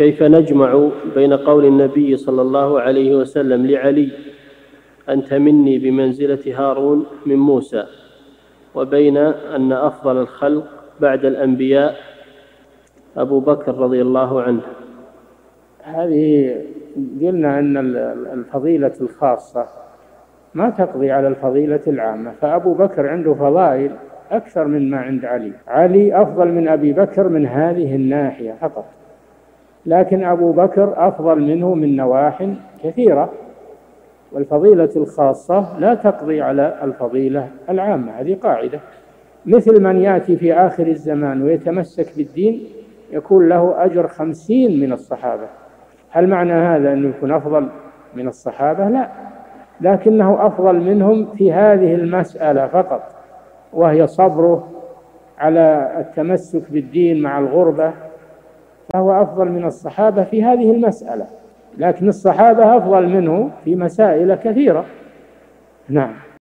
كيف نجمع بين قول النبي صلى الله عليه وسلم لعلي أنت مني بمنزلة هارون من موسى وبين أن أفضل الخلق بعد الأنبياء أبو بكر رضي الله عنه. هذه قلنا أن الفضيلة الخاصة ما تقضي على الفضيلة العامة فأبو بكر عنده فضائل أكثر من ما عند علي. علي أفضل من أبي بكر من هذه الناحية فقط. لكن أبو بكر أفضل منه من نواح كثيرة والفضيلة الخاصة لا تقضي على الفضيلة العامة هذه قاعدة. مثل من يأتي في آخر الزمان ويتمسك بالدين يكون له أجر خمسين من الصحابة. هل معنى هذا أنه يكون أفضل من الصحابة؟ لا لكنه أفضل منهم في هذه المسألة فقط وهي صبره على التمسك بالدين مع الغربة فهو أفضل من الصحابة في هذه المسألة لكن الصحابة أفضل منه في مسائل كثيرة. نعم.